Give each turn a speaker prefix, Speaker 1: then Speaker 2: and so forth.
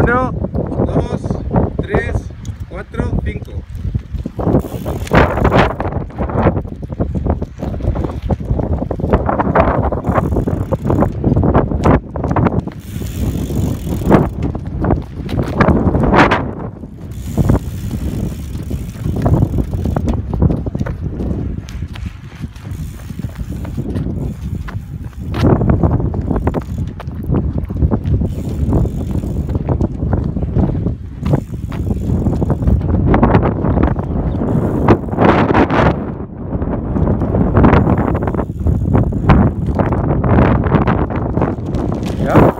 Speaker 1: 1, 2, 3, 4. Yeah?